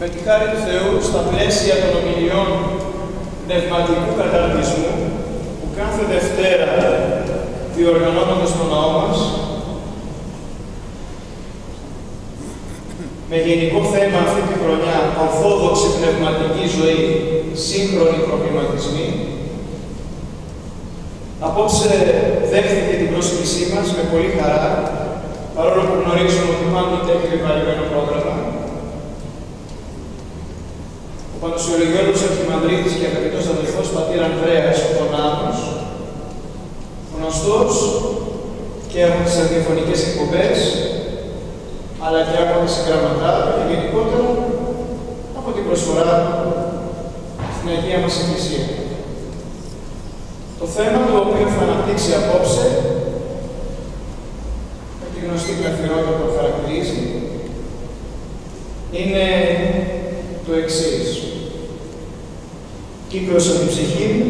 Με τη χάρη του Θεού, στα πλαίσια των ομιλιών πνευματικού καταρτισμού, που κάθε Δευτέρα διοργανώνονται στο ναό μας, με γενικό θέμα αυτή τη χρονιά ορθόδοξη πνευματική ζωή, σύγχρονοι προβληματισμοί. Απόψε δέχτηκε την πρόσκλησή μας με πολύ χαρά, παρόλο που γνωρίζουμε ότι πάντοτε έχει βαρημένο πρόγραμμα. Ο Πανοσιολογιώτος Αρχιμανδρίτης και αγαπητός αδελφός πατήρ Ανδρέας Άμος, γνωστός και από τις αντιφωνικές εκπομπές, αλλά και από τη συγγραμματάρα και γενικότερα από την προσφορά στην Αγία μας Εκκλησία. Το θέμα το οποίο θα αναπτύξει απόψε, με τη γνωστή καθιερότητα που χαρακτηρίζει, είναι το εξής. Κύκλος από την ψυχή μου,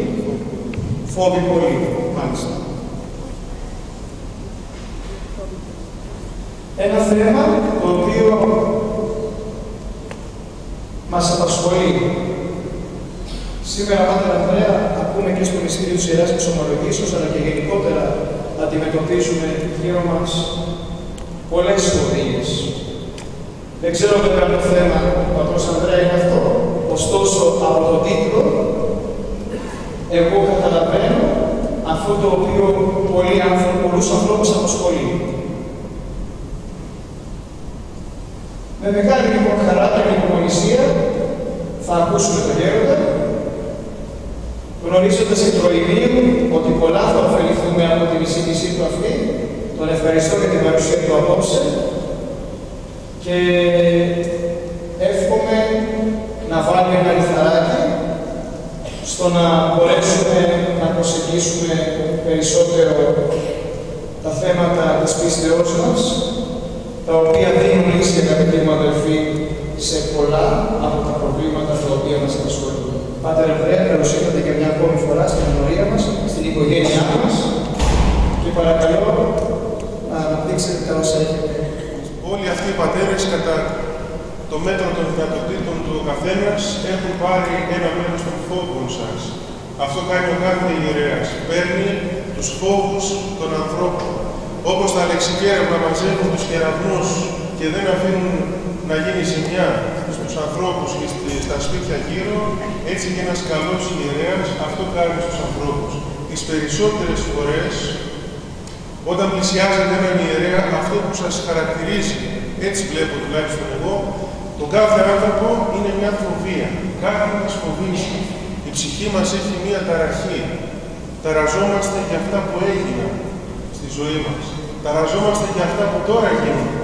φόβη πολύ, μάλιστα. Ένα θέμα το οποίο μας απασχολεί. Σήμερα, Πάτερ Ανδρέα, ακούμε και στο μυστήριο της Ιεράς Εξομολογήσεως, αλλά και γενικότερα αντιμετωπίζουμε γύρω μας πολλές φοβίες. Δεν ξέρω βέβαια το θέμα του Πατρός Ανδρέα είναι αυτό. Ωστόσο, από το τίτλο, εγώ καταλαβαίνω αυτό το οποίο πολλοί άνθρωποι, πολλούς ανθρώπους απασχολεί. Με μεγάλη λοιπόν χαρά και υπομονησία θα ακούσουμε τον Γέροντα, γνωρίζοντας εκ προημίου ότι πολλά θα ωφεληθούμε από την εισήγησή του αυτή. Τον ευχαριστώ για την παρουσία του απόψε και εύχομαι να βάλει ένα λιθαράκι στο να μπορέσουμε να προσεγγίσουμε περισσότερο τα θέματα της πίστεώς μας τα οποία δίνουν λύση, αγαπητοί μου αδελφοί, σε πολλά από τα προβλήματα τα οποία μας απασχολούν. Πάτερ Ανδρέα, καλώς ήρθατε για μια ακόμη φορά στην ενορία μας, στην οικογένειά μας και παρακαλώ να αναπτύξετε τα όσα έχετε. Όλοι αυτοί οι πατέρες κατά το μέτρο των δυνατοτήτων του καθένας έχουν πάρει ένα μέρος των φόβων σας. Αυτό κάνει ο κάθε ιερέας. Παίρνει τους φόβους των ανθρώπων όπως τα λεξικέρευνα μαζεύουν τους κεραυνούς και δεν αφήνουν να γίνει ζημιά στους ανθρώπους και στα σπίτια γύρω, έτσι και ένας καλός ιερέας αυτό κάνει στους ανθρώπους. Τις περισσότερες φορές, όταν πλησιάζετε έναν ιερέα, αυτό που σας χαρακτηρίζει, έτσι βλέπω τουλάχιστον εγώ, τον κάθε άνθρωπο είναι μια φοβία. Κάτι μας φοβίζει. Η ψυχή μας έχει μια ταραχή. Ταραζόμαστε για αυτά που έγιναν στη ζωή μας. Ταραζόμαστε για αυτά που τώρα γίνονται.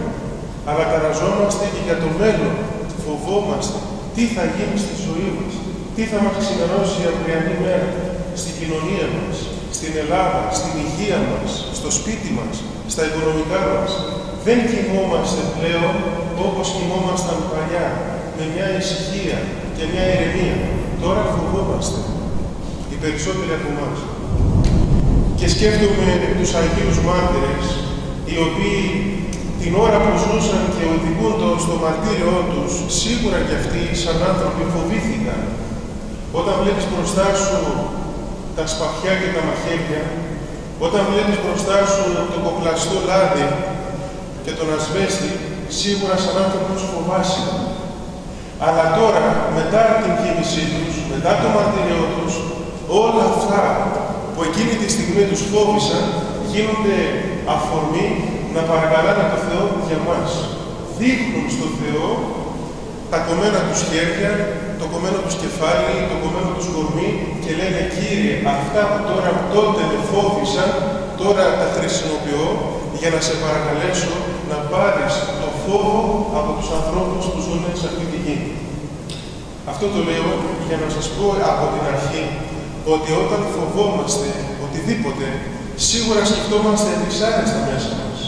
Αλλά ταραζόμαστε και για το μέλλον. Φοβόμαστε τι θα γίνει στη ζωή μας. Τι θα μας ξημερώσει η αυριανή μέρα. Στην κοινωνία μας, στην Ελλάδα, στην υγεία μας, στο σπίτι μας, στα οικονομικά μας. Δεν κοιμόμαστε πλέον όπως κοιμόμασταν παλιά, με μια ησυχία και μια ηρεμία. Τώρα φοβόμαστε. Οι περισσότεροι από εμάς. Και σκέφτομαι τους Αγίους Μάρτυρες, οι οποίοι την ώρα που ζούσαν και οδηγούν το στο μαρτύριό τους, σίγουρα κι αυτοί σαν άνθρωποι φοβήθηκαν. Όταν βλέπεις μπροστά σου τα σπαθιά και τα μαχαίρια, όταν βλέπεις μπροστά σου το κοκλαστό λάδι και τον ασβέστη, σίγουρα σαν άνθρωπος φοβάσαι. Αλλά τώρα, μετά την κίνησή τους, μετά το μαρτύριό τους, όλα αυτά που εκείνη τη στιγμή τους φόβησαν, γίνονται αφορμή να παρακαλάνε το Θεό για μας. Δείχνουν στο Θεό τα κομμένα τους χέρια, το κομμένο τους κεφάλι, το κομμένο τους κορμί και λένε «Κύριε, αυτά που τώρα τότε με φόβησαν, τώρα τα χρησιμοποιώ για να σε παρακαλέσω να πάρεις το φόβο από τους ανθρώπους που ζουν σε αυτή τη γη». Αυτό το λέω για να σας πω από την αρχή ότι όταν φοβόμαστε οτιδήποτε, σίγουρα σκεφτόμαστε δυσάρεστα μέσα μας.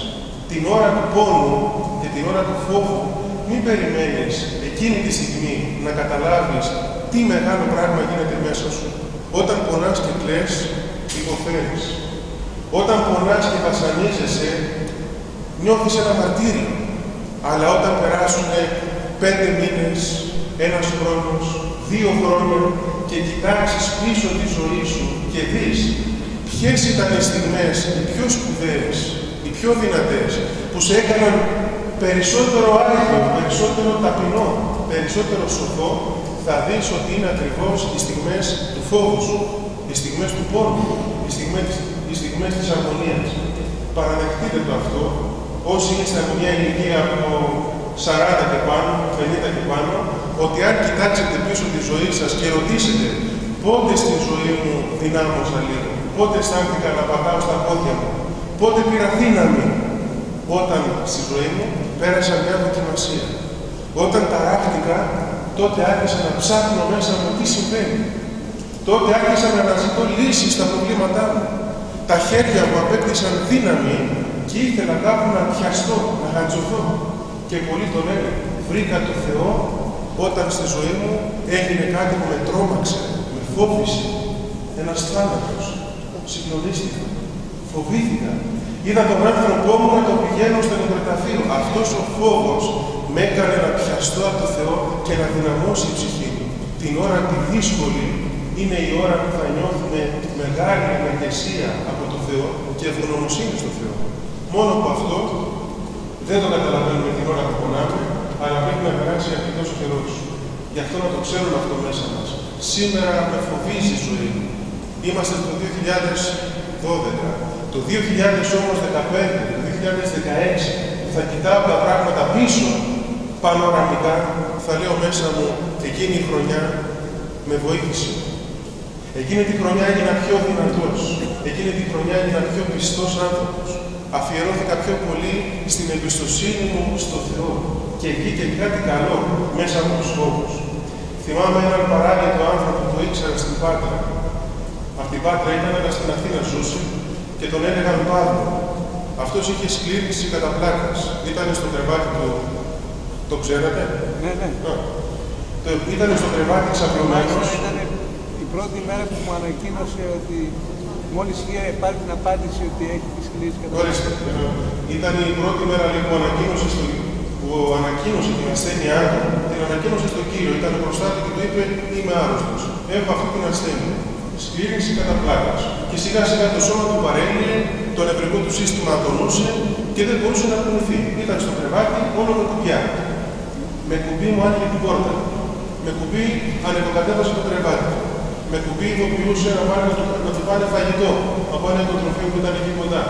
Την ώρα του πόνου και την ώρα του φόβου, μην περιμένεις εκείνη τη στιγμή να καταλάβεις τι μεγάλο πράγμα γίνεται μέσα σου. Όταν πονάς και κλαις, υποφέρεις. Όταν πονάς και βασανίζεσαι, νιώθεις ένα μαρτύριο. Αλλά όταν περάσουν πέντε μήνες, ένας χρόνος, δύο χρόνια και κοιτάξεις πίσω τη ζωή σου και δεις ποιες ήταν οι στιγμές, οι πιο σπουδαίες, οι πιο δυνατές, που σε έκαναν περισσότερο άγιο, περισσότερο ταπεινό, περισσότερο σοφό, θα δεις ότι είναι ακριβώς οι στιγμές του φόβου σου, οι στιγμές του πόνου, οι στιγμές, οι στιγμές της αγωνίας. Παραδεχτείτε το αυτό, όσοι είστε από μια ηλικία από 40 και πάνω, 50 και πάνω, ότι αν κοιτάξετε πίσω τη ζωή σας και ρωτήσετε πότε στη ζωή μου δυνάμωσα λίγο, πότε αισθάνθηκα να πατάω στα πόδια μου, πότε πήρα δύναμη, όταν στη ζωή μου πέρασα μια δοκιμασία. Όταν ταράχτηκα, τότε άρχισα να ψάχνω μέσα μου τι συμβαίνει. Τότε άρχισα να αναζητώ λύσεις στα προβλήματά μου. Τα χέρια μου απέκτησαν δύναμη και ήθελα κάπου να πιαστώ, να γαντζωθώ. Και πολλοί το λένε, βρήκα το Θεό όταν στη ζωή μου έγινε κάτι που με τρόμαξε, με φόβησε. Ένας θάνατος. Συγκλονίστηκα. Φοβήθηκα. Είδα τον άνθρωπό μου να τον πηγαίνω στο νεκροταφείο. Αυτός ο φόβος με έκανε να πιαστώ από το Θεό και να δυναμώσει η ψυχή μου. Την ώρα τη δύσκολη είναι η ώρα που θα νιώθουμε μεγάλη ευγεσία από το Θεό και ευγνωμοσύνη στο Θεό. Μόνο που αυτό δεν το καταλαβαίνουμε την ώρα που πονάμε, αλλά πρέπει να περάσει αρκετός καιρός. Γι' αυτό να το ξέρουμε αυτό μέσα μας. Σήμερα με φοβίζει η ζωή. Είμαστε το 2012. Το 2015, το 2016, θα κοιτάω τα πράγματα πίσω, πανοραμικά, θα λέω μέσα μου, εκείνη η χρονιά με βοήθησε. Εκείνη τη χρονιά έγινα πιο δυνατός. Εκείνη τη χρονιά έγινα πιο πιστός άνθρωπος. Αφιερώθηκα πιο πολύ στην εμπιστοσύνη μου στο Θεό και βγήκε κάτι καλό μέσα από τους φόβους. Θυμάμαι έναν παράδειγμα άνθρωπο που ήξερα στην Πάτρα. Από την Πάτρα ήταν ένας στην Αθήνα ζούσε και τον έλεγαν Παύλο. Αυτός είχε σκλήρηση κατά πλάκας. Ήταν στο κρεβάτι του. Το ξέρατε; Ναι, ναι. Το, ήταν στο κρεβάτι ξαπλωμένος. Ήταν η πρώτη μέρα που μου ανακοίνωσε ότι μόλις είχε πάρει την απάντηση ότι έχει τη σκλήρηση κατά Ορίστε. Ήταν η πρώτη μέρα λοιπόν, που ανακοίνωσε, στο, που ανακοίνωσε την ασθένειά του, την ανακοίνωσε στον κύριο. Ήταν μπροστά του και του είπε: Είμαι άρρωστος. Έχω αυτή την ασθένεια. Σκλήρινση κατά πλάκας. Και σιγά σιγά το σώμα του παρέλυε, το νευρικό του σύστημα ατονούσε και δεν μπορούσε να κουνηθεί. Ήταν στο κρεβάτι μόνο με κουμπιά. Με κουμπί μου άνοιγε την πόρτα. Με κουμπί ανεβοκατέβασε το κρεβάτι. Με κουμπί ειδοποιούσε να, πάρει, να του πάρει φαγητό από ένα οικοτροφείο που ήταν εκεί κοντά.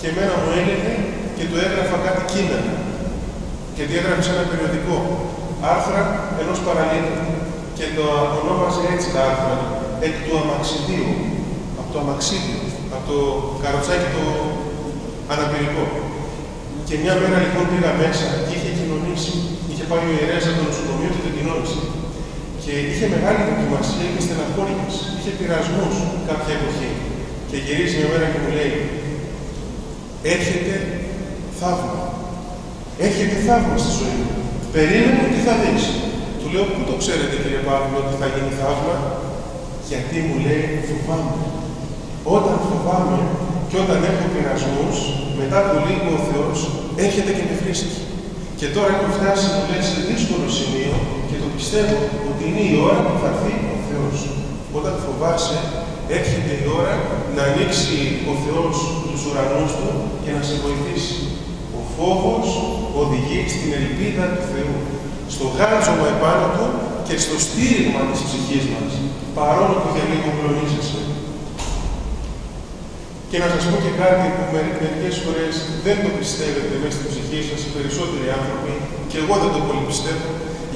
Και εμένα μου έλεγε και του έγραφα κάτι κείμενα. Και διέγραφε σε ένα περιοδικό. Άρθρα ενός παραλίτου. Και το ονόμαζε έτσι τα άρθρα εκ του αμαξιδίου. Από το αμαξίδιο. Από το καροτσάκι το αναπηρικό. Και μια μέρα λοιπόν πήγα μέσα και είχε κοινωνήσει. Είχε πάει ο ιερέας από το νοσοκομείο και το κοινώνησε. Και είχε μεγάλη δοκιμασία και στεναχώρητες. Είχε πειρασμούς κάποια εποχή. Και γυρίζει μια μέρα και μου λέει Έρχεται θαύμα. Έρχεται θαύμα στη ζωή μου. Περίμενε τι θα δεις. Του λέω, πού το ξέρετε κύριε Παύλο ότι θα γίνει θαύμα; Γιατί μου λέει, φοβάμαι. Όταν φοβάμαι και όταν έχω πειρασμούς, μετά από λίγο ο Θεός έρχεται και με βρίσκει. Και τώρα έχω φτάσει, μου λέει, σε δύσκολο σημείο και το πιστεύω ότι είναι η ώρα που θα έρθει ο Θεός. Όταν φοβάσαι, έρχεται η ώρα να ανοίξει ο Θεός τους ουρανούς του και να σε βοηθήσει. Ο φόβος οδηγεί στην ελπίδα του Θεού, στο γάτζωμα επάνω του και στο στήριγμα της ψυχής μας, παρόλο που για λίγο κλονίζεσαι. Και να σας πω και κάτι που μερικές φορές δεν το πιστεύετε μέσα στην ψυχή σας οι περισσότεροι άνθρωποι, και εγώ δεν το πολύ πιστεύω,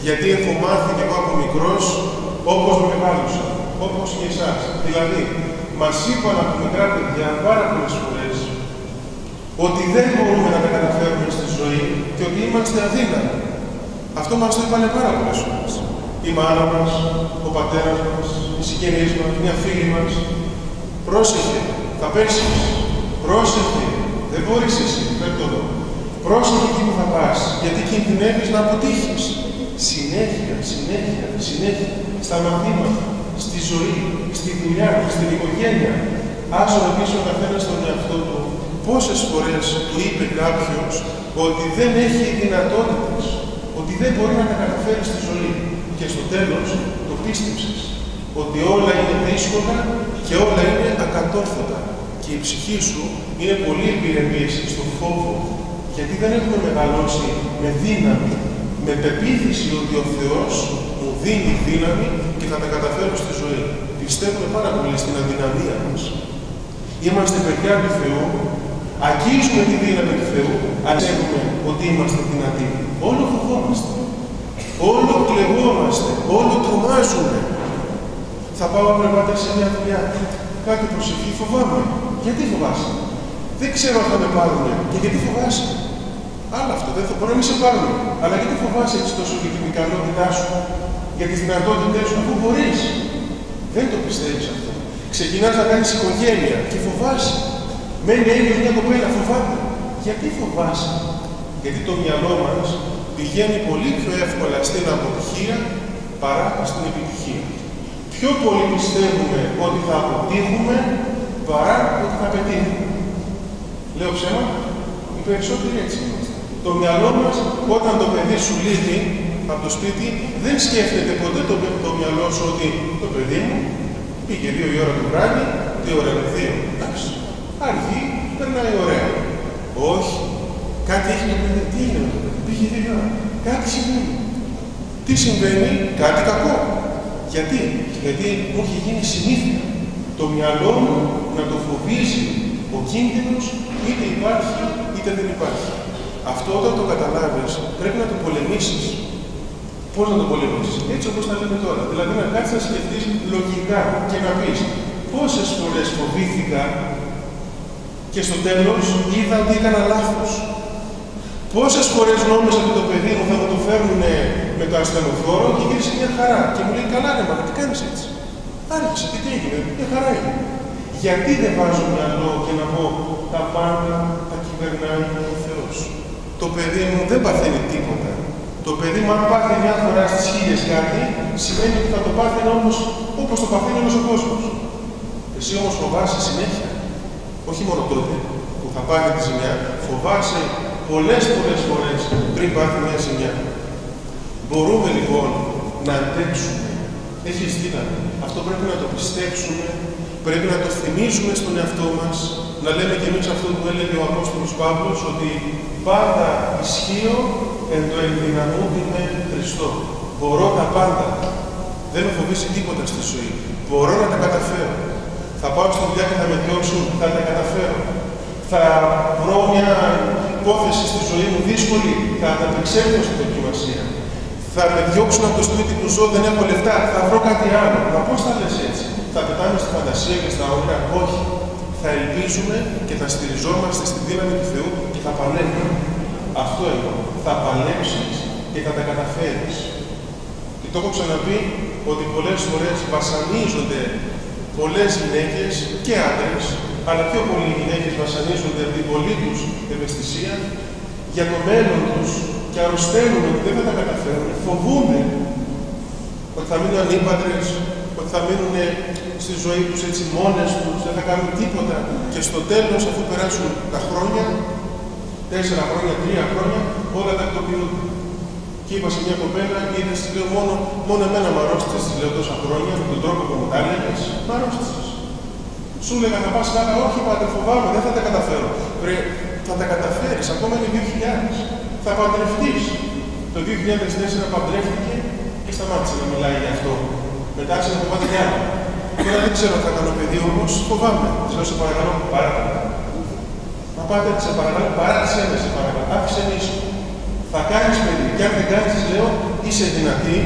γιατί έχω μάθει και εγώ από μικρός, όπως με μεγάλωσα, όπως και εσάς. Δηλαδή, μας είπαν από μικρά παιδιά πάρα πολλές φορές ότι δεν μπορούμε να τα καταφέρουμε στη ζωή και ότι είμαστε αδύναμοι. Αυτό μας το είπανε πάρα πολλές φορές. Η μάνα μας, ο πατέρας μας, οι συγγενείς μας, μια φίλη μας. Πρόσεχε, θα πέσεις. Πρόσεχε, δεν μπορείς εσύ, δεν το δω. Πρόσεχε εκεί που θα πας, γιατί κινδυνεύεις να αποτύχεις. Συνέχεια, συνέχεια, συνέχεια, στα μαθήματα, στη ζωή, στη δουλειά, στην οικογένεια. Άσο να πεις ο καθένας στον εαυτό του πόσες φορές του είπε κάποιος ότι δεν έχει δυνατότητες, ότι δεν μπορεί να τα καταφέρει στη ζωή. Και στο τέλος το πίστεψες ότι όλα είναι δύσκολα και όλα είναι ακατόρθωτα. Και η ψυχή σου είναι πολύ επιρρεπής στο φόβο, γιατί δεν έχουμε μεγαλώσει με δύναμη, με πεποίθηση ότι ο Θεός μου δίνει δύναμη και θα τα καταφέρω στη ζωή. Πιστεύουμε πάρα πολύ στην αδυναμία μας. Είμαστε παιδιά του Θεού, αγγίζουμε τη δύναμη του Θεού, ξέρουμε ότι είμαστε δυνατοί. Όλο φοβόμαστε. Όλο κλεγόμαστε. Όλο τρομάζουμε. Θα πάω αύριο σε μια δουλειά. Κάτι προσευχή φοβάμαι. Γιατί φοβάσαι; Δεν ξέρω αν θα με πάρουν. Και γιατί φοβάσαι; Άλλο αυτό. Δεν θα, μπορεί να μην σε πάρουν. Αλλά γιατί φοβάσαι έτσι τόσο για την ικανότητά σου, για τις δυνατότητές σου, αφού μπορείς; Δεν το πιστεύεις αυτό. Ξεκινάς να κάνεις οικογένεια και φοβάσαι. Μένει έγκυο μια κοπέλα, φοβάται. Γιατί φοβάσαι; Γιατί το μυαλό μας πηγαίνει πολύ πιο εύκολα στην αποτυχία παρά στην επιτυχία. Πιο πολύ πιστεύουμε ότι θα αποτύχουμε παρά ότι θα πετύχουμε. Λέω ψέμα, οι περισσότεροι έτσι είμαστε. Το μυαλό μας, όταν το παιδί σου λείπει από το σπίτι, δεν σκέφτεται ποτέ το, το μυαλό σου ότι το παιδί μου πήγε δύο η ώρα το βράδυ, δύο ώρα το δύο. Εντάξει, αργεί, περνάει ωραία. Όχι, κάτι έχει το παιδί. Τι είναι αυτό, πήγε δύο ώρα. Κάτι συμβαίνει. Τι συμβαίνει, κάτι κακό. Γιατί, γιατί μου έχει γίνει συνήθεια το μυαλό μου να το φοβίζει ο κίνδυνος είτε υπάρχει είτε δεν υπάρχει. Αυτό όταν το καταλάβεις πρέπει να το πολεμήσεις. Πώς να το πολεμήσεις, έτσι όπως τα λέμε τώρα. Δηλαδή να κάτσεις να σκεφτείς λογικά και να πεις πόσες φορές φοβήθηκα και στο τέλος είδα ότι έκανα λάθος. Πόσες φορές νόμιζα ότι το παιδί μου θα μου το φέρουν με το ασθενοφόρο και γύρισε μια χαρά. Και μου λέει, καλά ρε, μα τι κάνεις έτσι; Άρχισε, τι, τι έγινε, μια χαρά είναι. Γιατί δεν βάζω μυαλό και να πω τα πάντα τα κυβερνάει ο Θεός. Το παιδί μου δεν παθαίνει τίποτα. Το παιδί μου αν πάθει μια φορά στις χίλιες κάτι, σημαίνει ότι θα το πάθει όμως όπως το παθαίνει όλος ο κόσμος. Εσύ όμως φοβάσαι συνέχεια. Όχι μόνο τότε που θα πάθει τη ζημιά, φοβάσαι πολλές πολλές φορές πριν πάθει μια ζημιά. Μπορούμε λοιπόν να αντέξουμε. Έχεις δύναμη. Αυτό πρέπει να το πιστέψουμε, πρέπει να το θυμίσουμε στον εαυτό μας, να λέμε κι εμείς αυτό που έλεγε ο Απόστολος Παύλος, ότι πάντα ισχύω εν το ενδυναμούντι με Χριστό. Μπορώ τα πάντα. Δεν με φοβήσει τίποτα στη ζωή. Μπορώ να τα καταφέρω. Θα πάω στη δουλειά και θα με διώξουν, θα τα καταφέρω. Θα βρω μια υπόθεση στη ζωή μου δύσκολη, θα ανταπεξέλθω στην δοκιμασία. Θα με διώξουν από το σπίτι που ζω, δεν έχω λεφτά, θα βρω κάτι άλλο. Μα πώς θα λες έτσι, θα πετάμε στη φαντασία και στα όνειρα, όχι. Θα ελπίζουμε και θα στηριζόμαστε στη δύναμη του Θεού και θα παλεύουμε. Αυτό εννοώ. Θα παλέψεις και θα τα καταφέρεις. Και το έχω ξαναπεί ότι πολλές φορές βασανίζονται πολλές γυναίκες και άντρες αλλά πιο πολλοί οι γυναίκες βασανίζονται από την πολλή τους ευαισθησία για το μέλλον τους και αρρωσταίνουν ότι δεν θα τα καταφέρουν. Φοβούνται ότι θα μείνουν ανήπαντρες, ότι θα μείνουν στη ζωή τους έτσι μόνες τους, δεν θα κάνουν τίποτα. Και στο τέλος, αφού περάσουν τα χρόνια, τέσσερα χρόνια, τρία χρόνια, όλα τα εκτοπιούνται. Και είπα σε μια κοπέλα, είδε, λέω μόνο, μόνο εμένα μ' αρρώστησες, λέω τόσα χρόνια, με τον τρόπο που μου τα έλεγες, μ' αρρώστησες. Σου λέγα να πας καλά, όχι πάτε, φοβάμαι, δεν θα τα καταφέρω. Πρέ, θα τα καταφέρεις, ακόμα είναι 2000. Θα παντρευτείς. Το 2004 παντρεύτηκε και σταμάτησε να μιλάει για αυτό. Μετά άρχισε να φοβάται κι άλλο. Τώρα δεν ξέρω αν θα κάνω παιδί όμως, φοβάμαι. Τη λέω σε παρακαλώ, πάρα Μα πάτε, σε παρακαλώ, παράτησε με, σε παρακαλώ. Άφησε ίσο. Θα κάνεις παιδί. Και αν δεν κάνεις, λέω, είσαι δυνατή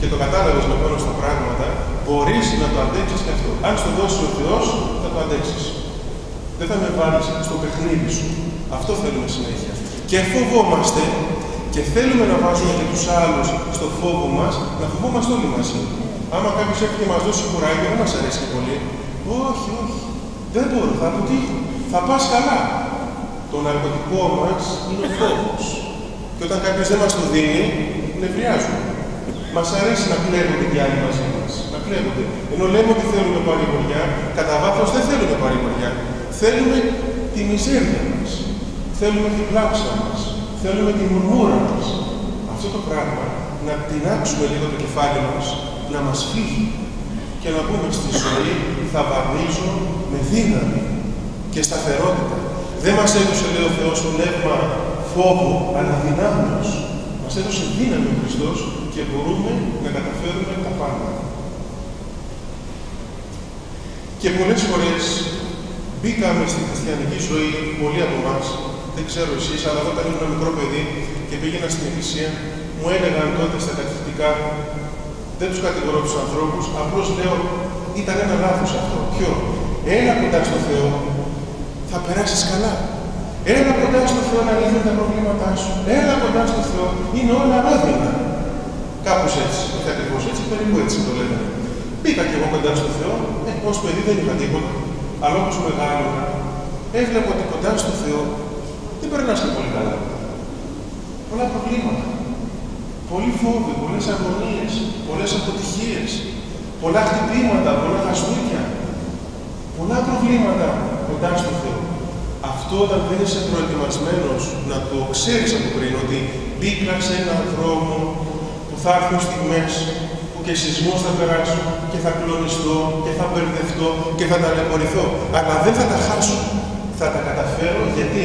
και το κατάλαβες λοιπόν στα πράγματα, μπορείς να το αντέξεις και αυτό. Αν στο δώσεις ο Θεός, θα το αντέξεις. Δεν θα με βάλεις στο παιχνίδι σου. Αυτό θέλουμε συνέχεια. Και φοβόμαστε και θέλουμε να βάζουμε και τους άλλους στο φόβο μας, να φοβόμαστε όλοι μαζί. Άμα κάποιος έρθει και μας δώσει κουράγιο, δεν μας αρέσει και πολύ. Όχι, όχι. Δεν μπορώ, θα αποτύχω. Θα πας καλά. Το ναρκωτικό μας είναι ο φόβος. Και όταν κάποιος δεν μας το δίνει, νευριάζουμε. Μας αρέσει να κλέβονται και άλλοι μαζί μας. Να κλέβονται. Ενώ λέμε ότι θέλουμε παρηγοριά, κατά βάθος δεν θέλουμε παρηγοριά. Θέλουμε τη μιζέρια μας. Θέλουμε την πλάψα μας. Θέλουμε τη μουρμούρα μας. αυτό το πράγμα να τεινάξουμε λίγο το κεφάλι μας, να μας φύγει και να πούμε στη ζωή θα βαδίζω με δύναμη και σταθερότητα. Δεν μας έδωσε, λέει ο Θεός, πνεύμα φόβου, αλλά δυνάμεως. Μας έδωσε δύναμη ο Χριστός και μπορούμε να καταφέρουμε τα πάντα. Και πολλές φορές μπήκαμε στη χριστιανική ζωή, πολλοί από εμάς, δεν ξέρω εσείς, αλλά εγώ όταν ήμουν μικρό παιδί και πήγαινα στην εκκλησία, μου έλεγαν τότε στα κατηχητικά, δεν τους κατηγορώ τους ανθρώπους, απλώς λέω, ήταν ένα λάθος αυτό. Ποιο; Έλα κοντά στο Θεό, θα περάσεις καλά. Έλα κοντά στο Θεό να λύθουν τα προβλήματά σου. Έλα κοντά στο Θεό, είναι όλα ρόδινα. Κάπως έτσι, όχι ακριβώς έτσι, περίπου έτσι το λένε. Πήγα και εγώ κοντά στο Θεό, ε, ως παιδί δεν είχα τίποτα. Αλλά όπως μεγάλωνα, έβλεπα ότι κοντά στο Θεό δεν περνάς και πολύ καλά. Πολλά προβλήματα. Πολλοί φόβοι, πολλές αγωνίες, πολλές αποτυχίες, πολλά χτυπήματα, πολλά χαστούκια. Πολλά προβλήματα κοντά στο Θεό. Αυτό όταν δεν είσαι προετοιμασμένος να το ξέρεις από πριν, ότι μπήκα σε έναν δρόμο που θα έρθουν στιγμές που και σεισμός θα περάσω και θα κλονιστώ και θα μπερδευτώ και θα ταλαιπωρηθώ. Αλλά δεν θα τα χάσω. Θα τα καταφέρω γιατί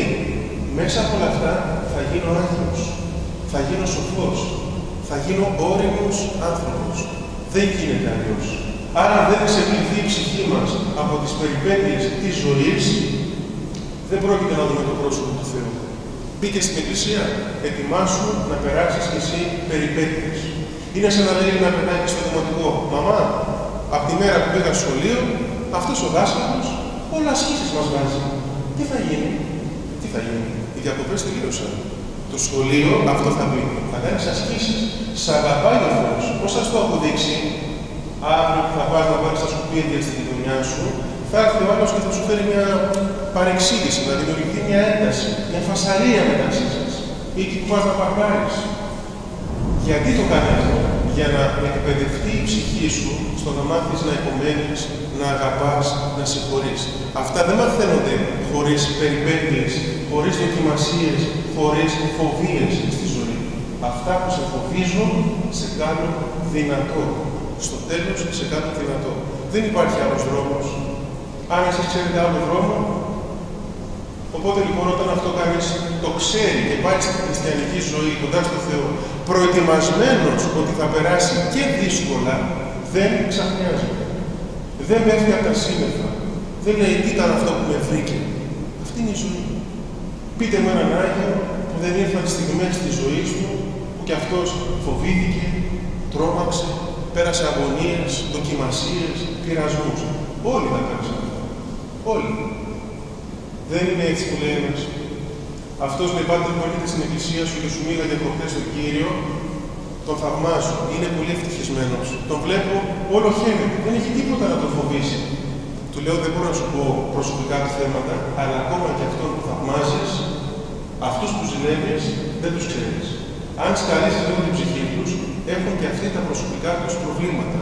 μέσα από όλα αυτά θα γίνω άνθρωπος. Θα γίνω σοφός. Θα γίνω όριμος άνθρωπος. Δεν γίνεται αλλιώς. Άρα δεν εξεπληθεί η ψυχή μας από τις περιπέτειες της ζωής, δεν πρόκειται να δούμε το πρόσωπο του Θεού. Μπήκε στην Εκκλησία, ετοιμάσου να περάσεις και εσύ περιπέτειες. Είναι σαν να λέει ένα παιδάκι στο δημοτικό. Μαμά, από τη μέρα που πήγα στο σχολείο, αυτός ο δάσκαλος όλα ασκήσεις μας βάζει. Τι θα γίνει, τι θα γίνει; Οι διακοπές τελείωσαν. Το σχολείο αυτό θα πει. Θα κάνει ασκήσει. Σ' αγαπάει ο Θεός. Πώς θα το αποδείξει, αύριο που θα πας να πάρεις τα σκουπίδια στη γειτονιά σου, θα έρθει ο άλλος και θα σου φέρει μια παρεξήγηση, να δημιουργηθεί μια ένταση, μια φασαρία μεταξύ σας. Ή εκεί που πας να παρπάρεις. Γιατί το κάνει αυτό, για να εκπαιδευτεί η ψυχή σου στο να μάθεις να υπομένεις, να αγαπάς, να συγχωρείς. Αυτά δεν μαθαίνονται χωρίς περιπέτειες, χωρίς δοκιμασίες, χωρίς φοβίες στη ζωή. Αυτά που σε φοβίζουν σε κάνουν δυνατό. Στο τέλος σε κάνουν δυνατό. Δεν υπάρχει άλλος δρόμος. Αν εσείς ξέρετε άλλο δρόμο, Οπότε λοιπόν όταν αυτό κανείς το ξέρει και πάει στην χριστιανική ζωή κοντά στο Θεό, προετοιμασμένος ότι θα περάσει και δύσκολα, δεν ξαφνιάζει. Δεν πέφτει από τα σύννεφα. Δεν λέει τι ήταν αυτό που με βρήκε. Αυτή είναι η ζωή. Πείτε με έναν Άγιο που δεν ήρθαν στιγμές της ζωής του, που κι αυτός φοβήθηκε, τρόμαξε, πέρασε αγωνίες, δοκιμασίες, πειρασμούς. Όλοι τα πέρασαν αυτά. Όλοι. Δεν είναι έτσι που λέει ένας. Αυτός με πάντα που έρχεται στην εκκλησίας σου και σου μίλαγε προχθές τον Κύριο, τον θαυμάζω. Είναι πολύ ευτυχισμένος. Τον βλέπω όλο χαίρεται. Δεν έχει τίποτα να τον φοβήσει. Του λέω δεν μπορώ να σου πω προσωπικά τα θέματα, αλλά ακόμα και αυτόν που θαυμάζεις, αυτούς που ζηλεύεις, δεν τους ξέρεις. Αν σκαλίσεις λίγο την ψυχή τους, έχουν και αυτοί τα προσωπικά τους προβλήματα,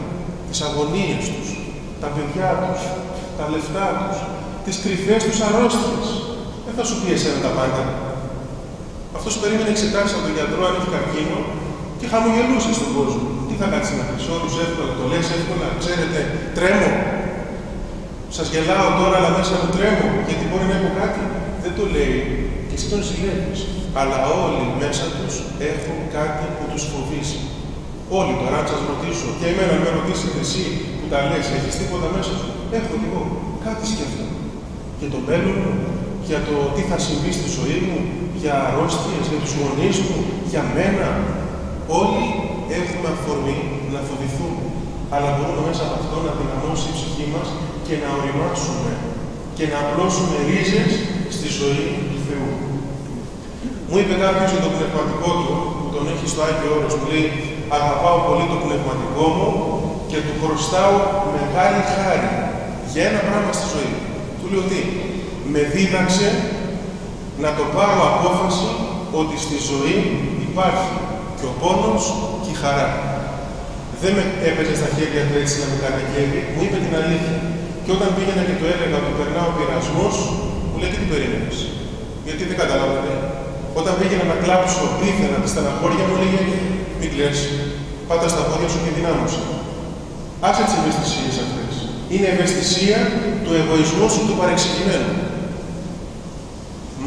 τις αγωνίες τους, τα παιδιά τους, τα λεφτά τους, τις κρυφές τους αρρώστιες. Δεν θα σου πει εσένα τα πάντα. Αυτός περίμενε εξετάσεις από τον γιατρό αν έχει καρκίνο και χαμογελούσε στον κόσμο. Τι θα κάτσεις να πεις όλους εύκολα, το λες εύκολα, ξέρετε, τρέμω. Σας γελάω τώρα, αλλά μέσα μου τρέμω, γιατί μπορεί να έχω κάτι. Δεν το λέει και εσύ τον ζηλεύεις. Αλλά όλοι μέσα τους έχουν κάτι που τους φοβήσει. Όλοι τώρα, αν σας ρωτήσω και εμένα με ρωτήσετε εσύ που τα λες, έχεις τίποτα μέσα σου. Έχω κι εγώ. Κάτι σκέφτομαι. Για το μέλλον μου, για το τι θα συμβεί στη ζωή μου, για αρρώστιες, για τους γονείς μου, για μένα. Όλοι έχουμε αφορμή να φοβηθούμε. Αλλά μπορούμε μέσα από αυτό να δυναμώσει η ψυχή μας και να οριμάσουμε και να απλώσουμε ρίζες στη ζωή του Θεού. Μου είπε κάποιος για το πνευματικό του, που τον έχει στο Άγιο Όρος, μου λέει «Αγαπάω πολύ το πνευματικό μου και του χρωστάω μεγάλη χάρη για ένα πράγμα στη ζωή». Του λέω τι, με δίδαξε να το πάρω απόφαση ότι στη ζωή υπάρχει και ο πόνος και η χαρά. Δεν με έπαιζε στα χέρια του έτσι να με καταγγέλει, μου είπε την αλήθεια. Και όταν πήγαινα και το έλεγα ότι περνάω πειρασμός, μου λέει τι περίμενες; Γιατί δεν καταλάβατε. Όταν πήγαινα να κλάψω, πήθαινα τη στεναχώρια μου, λέγε Μην κλαις, πάτα στα πόδια σου και δυνάμωσε. Άσε τις ευαισθησίες αυτές. Είναι ευαισθησία του εγωισμού σου του παρεξηγημένου.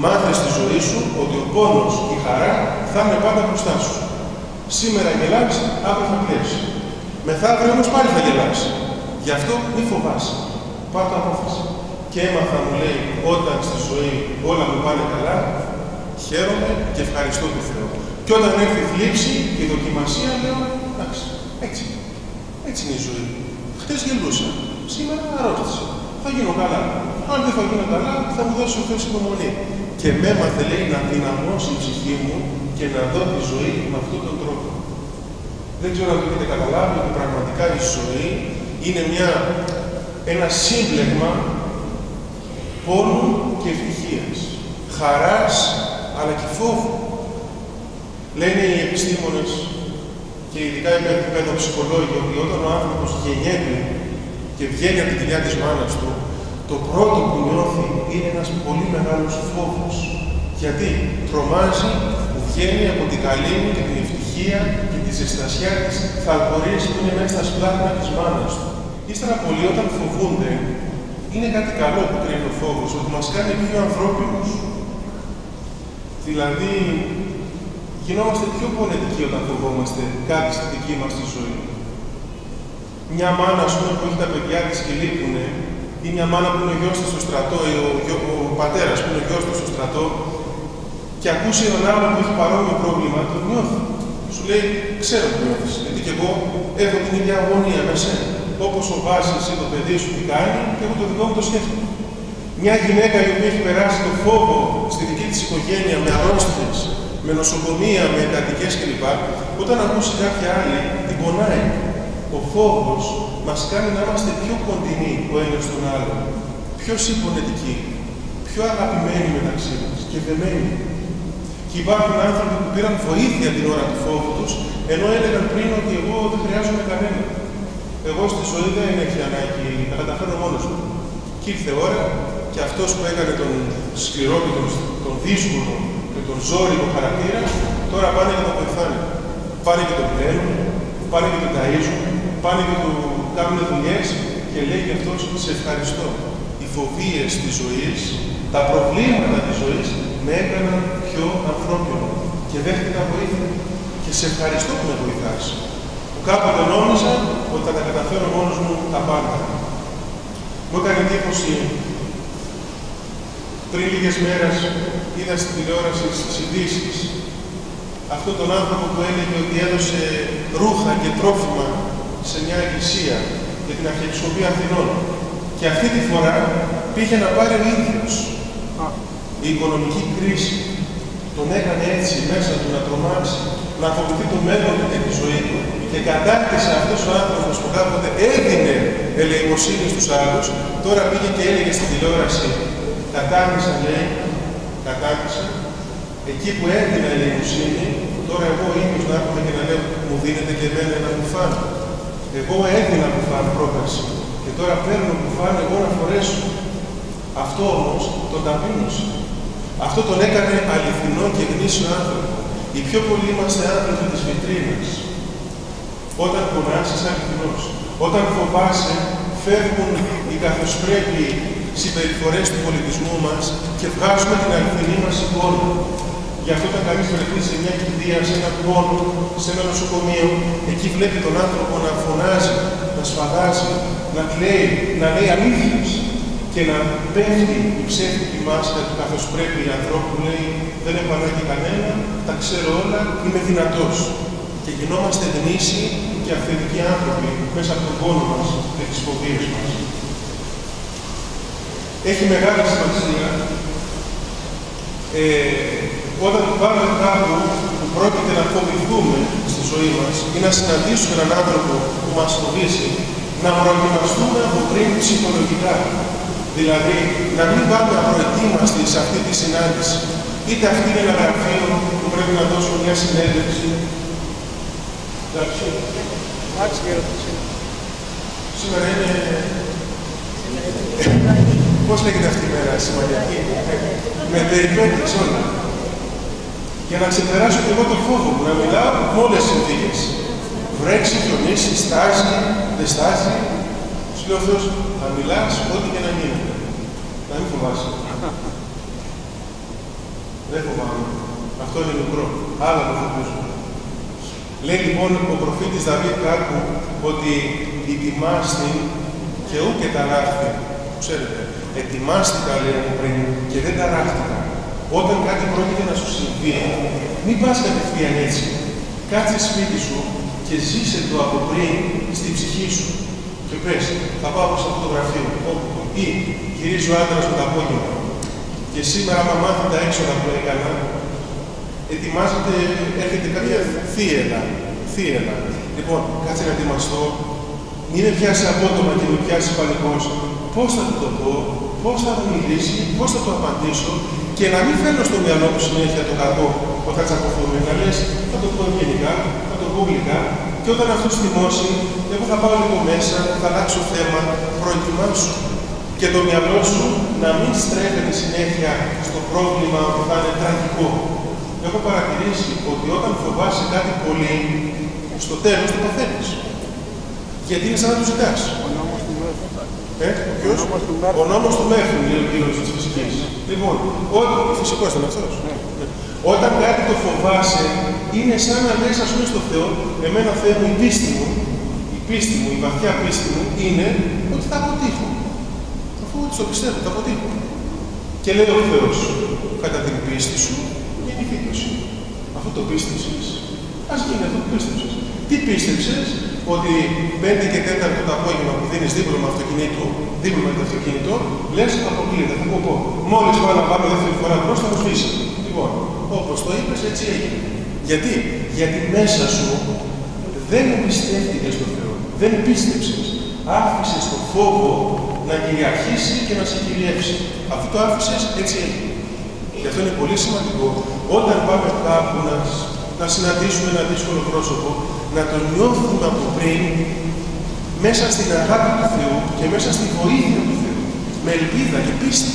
Μάθες στη ζωή σου ότι ο πόνος και η χαρά θα είναι πάντα μπροστά σου. Σήμερα γελάς, αύριο θα κλαίσει. Μεθαύριο όμως πάλι θα γελάσει. Γι' αυτό μη φοβάσαι. Πάρ' απόφαση. Και έμαθα, μου λέει, όταν στη ζωή όλα μου πάνε καλά, χαίρομαι και ευχαριστώ τον Θεό. Και όταν έρθει η θλίψη και η δοκιμασία, λέω, εντάξει, έτσι. Έτσι είναι η ζωή. Χτες γελούσα. Σήμερα αρρώστησα. Θα γίνω καλά. Αν δεν θα γίνω καλά, θα μου δώσει ο Θεός υπομονή. Και με έμαθε, λέει, να δυναμώσει η ψυχή μου και να δω τη ζωή με αυτόν τον τρόπο. Δεν ξέρω αν το έχετε καταλάβει ότι πραγματικά η ζωή είναι μια, ένα σύμπλεγμα πόνου και ευτυχίας. Χαράς, αλλά και φόβου. Λένε οι επιστήμονες και ειδικά οι παιδοψυχολόγοι ότι όταν ο άνθρωπος γεννιέται και βγαίνει από την κοιλιά της μάνας του, το πρώτο που νιώθει είναι ένας πολύ μεγάλος φόβος. Γιατί τρομάζει που βγαίνει από την καλή και την ευτυχία και τη ζεστασιά της θαλπορής που είναι μέσα στα σπλάχνα της μάνας του. Ύστερα πολλοί όταν φοβούνται, είναι κάτι καλό που κρίνει ο φόβος, ότι μας κάνει πιο ανθρώπινους. Δηλαδή, γινόμαστε πιο πονετικοί όταν φοβόμαστε κάτι στη δική μας τη ζωή. Μια μάνα, ας πούμε, που έχει τα παιδιά της και λείπουνε, ή μια μάνα που είναι ο γιος της στο στρατό, ή ο, ο, ο πατέρας που είναι ο γιος του στο στρατό, και ακούσει έναν άλλο που έχει παρόμοιο πρόβλημα, το νιώθει. Σου λέει, ξέρω τι νιώθεις, γιατί και εγώ έχω την ίδια αγωνία με σένα. Όπως ο βάζεις ή το παιδί σου τι κάνει, και εγώ το δικό μου το σκέφτομαι. Μια γυναίκα η οποία έχει περάσει το φόβο στη δική της οικογένεια με αρρώστιες, με νοσοκομεία, με εντατικές κλπ. Όταν ακούσει κάποια άλλη, την πονάει. Ο φόβος μας κάνει να είμαστε πιο κοντινοί ο ένας τον άλλο, πιο συμπονετικοί, πιο αγαπημένοι μεταξύ μας και δεμένοι. Και υπάρχουν άνθρωποι που πήραν βοήθεια την ώρα του φόβου τους, ενώ έλεγαν πριν ότι εγώ δεν χρειάζομαι κανένα. Εγώ στη ζωή δεν έχει ανάγκη, να καταφέρω μόνος μου. Και ήρθε ώρα και αυτός που έκανε τον σκληρό και τον, τον δύσκολο και τον ζώρικο χαρακτήρα, τώρα πάνε και τον βοηθάνε. Πάνε και τον πλένουν, πάνε και τον ταΐζουν, πάνε και του κάνουν δουλειές και λέει και αυτός σε ευχαριστώ. Οι φοβίες της ζωής, τα προβλήματα της ζωής με έκαναν πιο ανθρώπινο και δέχτηκα βοήθεια. Και σε ευχαριστώ που με βοηθάς. Που κάποτε νόμιζα ότι θα τα καταφέρω μόνος μου τα πάντα. Μου έκανε εντύπωση πριν λίγες μέρες είδα στην τηλεόραση στις ειδήσεις αυτόν τον άνθρωπο που έλεγε ότι έδωσε ρούχα και τρόφιμα σε μια εκκλησία για την αρχιεπισκοπή Αθηνών. Και αυτή τη φορά πήγε να πάρει ο ίδιος. Η οικονομική κρίση τον έκανε έτσι μέσα του να τρομάξει, να φοβηθεί το μέλλον του και τη ζωή του και κατάκτησε αυτός ο άνθρωπος που κάποτε έδινε ελεημοσύνη στους άλλους, τώρα πήγε και έλεγε στην τηλεόραση κατάκτησα, λέει, κατάκτησα, εκεί που έδινα ελεημοσύνη, τώρα εγώ ίδιος να έρχομαι και να λέω, μου δίνετε και εμένα ένα κουφάν. Εγώ έδινα κουφάν πρόταση και τώρα παίρνω κουφάν εγώ να φορέσω. Αυτό όμως τον ταπείνωσε. Αυτό τον έκανε αληθινό και γνήσιο άνθρωπο. Οι πιο πολλοί είμαστε άνθρωποι της βιτρίνας. Όταν πονάς είσαι αληθινός. Όταν φοβάσαι, φεύγουν οι καθώς πρέπει συμπεριφορές του πολιτισμού μας και βγάζουμε την αληθινή μας εικόνα. Γι' αυτό όταν κανείς βρεθεί σε μια κηδεία, σε ένα πόνο, σε ένα νοσοκομείο, εκεί βλέπει τον άνθρωπο να φωνάζει, να σφαγάζει, να κλαίει, να λέει αλήθειες και να πέφτει η ψεύτικη μάσκα του καθώς πρέπει η ανθρώπου λέει δεν έχω ανάγκη κανένα, τα ξέρω όλα, είμαι δυνατός. Και γινόμαστε γνήσιοι και αυθεντικοί άνθρωποι μέσα από τον πόνο μας και τις φοβίες μας. Έχει μεγάλη σημασία ε, όταν πάμε κάπου που πρόκειται να φοβηθούμε στη ζωή μας ή να συναντήσουμε έναν άνθρωπο που μας φοβήσει, να προετοιμαστούμε από πριν ψυχολογικά. Δηλαδή, να μην πάμε απροετοίμαστοι σε αυτή τη συνάντηση. Είτε αυτή είναι ένα γραφείο που πρέπει να δώσουμε μια συνέντευξη. Εντάξει. Σήμερα είναι... Πώς λέγεται αυτή η μέρα, σημαντική. Με περιπέτειες όλα. Για να ξεπεράσω και εγώ τον φόβο μου, να μιλάω με όλες τις συνθήκες. Βρέξει, χιονίσει, στάζει, δεν στάζει. Σου λέει ο Θεός, θα μιλάς ό,τι και να γίνει. Να μην φοβάσαι. δεν φοβάμαι. Αυτό είναι μικρό. Άλλα το φοβίζω. Λέει λοιπόν ο προφήτης Δαβίδ κάπου ότι ετοιμάστη και ούτε ταράχτη. Ξέρετε, ετοιμάστηκα λέει από πριν και δεν ταράχτηκα. Όταν κάτι πρόκειται να σου συμβεί, μην πας κατευθείαν έτσι. Κάτσε σπίτι σου και ζήσε το από πριν στην ψυχή σου. Και πες, θα πάω από αυτό το γραφείο. Ή γυρίζει ο άντρας με το απόγευμα. Και σήμερα, άμα μάθει τα έξοδα που έκανα, ετοιμάζεται, έρχεται κάποια θύελα. θύελα. Λοιπόν, κάτσε να ετοιμαστώ. Μην με πιάσει απότομα και με πιάσει πανικός. Πώς θα του το πω, πώς θα μου μιλήσει, πώς θα του απαντήσω και να μην φέρνω στο μυαλό μου συνέχεια το κακό όταν τσακωθούμε. Να λες, θα το πω γενικά, θα το πω γλυκά και όταν αυτό θυμώσει, εγώ θα πάω λίγο μέσα, θα αλλάξω θέμα, προετοιμάσου. Και το μυαλό σου να μην στρέφεται συνέχεια στο πρόβλημα που θα είναι τραγικό. Έχω παρατηρήσει ότι όταν φοβάσαι κάτι πολύ, στο τέλος το παθαίνεις. Γιατί είναι σαν να το ζητάς. Ε, ποιος; Ο νόμος του μέχρι, λέει ο κύριος της φυσικής. Λοιπόν, όταν, φυσικό ήταν αυτός. Ναι. Όταν κάτι το φοβάσαι, είναι σαν να λες, ας πούμε, στο Θεό, εμένα Θεέ μου, η πίστη μου, η πίστη μου, η βαθιά πίστη μου, είναι ότι θα αποτύχω. Αφού το πιστεύω, θα αποτύχω. Και λέει ο Θεός, κατά την πίστη σου, γίνει δίκαιος. Αφού το πίστεψες, ας γίνει αυτό που πίστεψες. Τι πίστεψες, ότι 5 και 4 το απόγευμα που δίνεις δίπλωμα αυτοκινήτου, δίπλωμα το αυτοκίνητο, λες αποκλείεται, θα πω. Μόλις πάω να πάμε δεύτερη φορά μπρος, θα μου σβήσει. Λοιπόν, όπως το είπες, έτσι έγινε. Γιατί, Γιατί μέσα σου δεν εμπιστεύτηκες στον Θεό, δεν πίστεψες. Άφησες τον φόβο να κυριαρχήσει και να σε κυριεύσει. Αυτό το άφησες, έτσι έγινε. Γι' αυτό είναι πολύ σημαντικό όταν πάμε κάπου να, να συναντήσουμε ένα δύσκολο πρόσωπο, να τον νιώθουμε από πριν μέσα στην αγάπη του Θεού και μέσα στη βοήθεια του Θεού. Με ελπίδα και πίστη.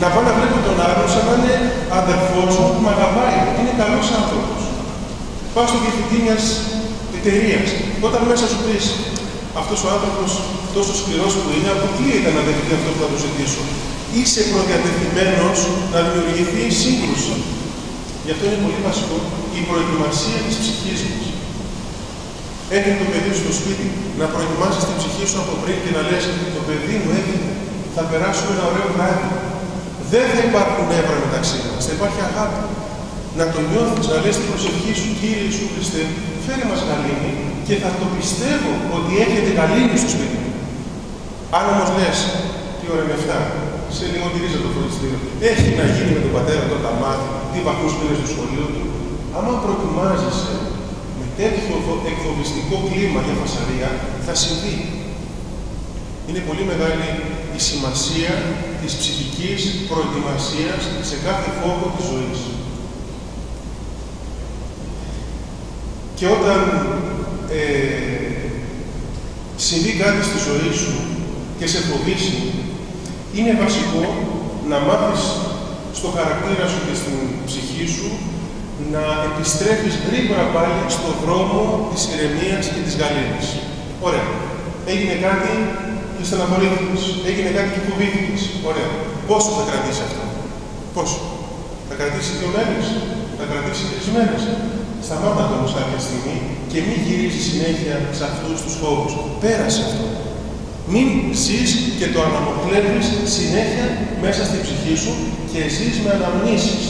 Να πάω να βλέπω τον άλλον σαν να είναι αδερφός μου που με αγαπάει, είναι καλός άνθρωπος. Πάω στο διευθυντή μιας εταιρείας. Όταν μέσα σου πεις αυτός ο άνθρωπος τόσο σκληρός που είναι, αποκλείεται να δεχτεί αυτό που θα του ζητήσω; Είσαι προδιατεθειμένος να δημιουργηθεί σύγκρουση. Γι' αυτό είναι πολύ βασικό η προετοιμασία της ψυχής μας. Έρχεται το παιδί σου στο σπίτι, να προετοιμάσεις την ψυχή σου από πριν και να λες: Το παιδί μου έρχεται, θα περάσουμε ένα ωραίο βράδυ. Δεν θα υπάρχουν νεύρα μεταξύ μας, θα υπάρχει αγάπη. Να το νιώθεις, να λες την προσευχή σου, κύριε Ιησού Χριστέ, φέρε μας γαλήνη και θα το πιστεύω ότι έχετε γαλήνη στο σπίτι μου. Αν όμως λες, τι ώρα είναι αυτά, σε λιγοτηρίζω το φροντιστήριο. Έχει να γίνει με τον πατέρα του τα μάθει, τι βαθμού πήρες στο σχολείο του. Άμα προετοιμάζεσαι με τέτοιο εκφοβιστικό κλίμα για φασαρία, θα συμβεί. Είναι πολύ μεγάλη η σημασία της ψυχικής προετοιμασίας σε κάθε φόβο της ζωής. Και όταν ε, συμβεί κάτι στη ζωή σου και σε φοβήσει, είναι βασικό να μάθεις στο χαρακτήρα σου και στην ψυχή σου να επιστρέφεις γρήγορα πάλι στον δρόμο της ηρεμίας και της γαλήνης. Ωραία. Έγινε κάτι και στεναχωρήθηκες. Έγινε κάτι και φοβήθηκες. Ωραία. Πόσο θα κρατήσει αυτό; Πόσο; Θα κρατήσει δύο μέρες. Θα κρατήσει τρεις μέρες. Σταμάτα το όμως κάποια στιγμή και μην γυρίζεις συνέχεια σε αυτούς τους φόβους. Πέρασε αυτό. Μην ζεις και το αναμοχλεύεις συνέχεια μέσα στην ψυχή σου και ζεις με αναμνήσεις.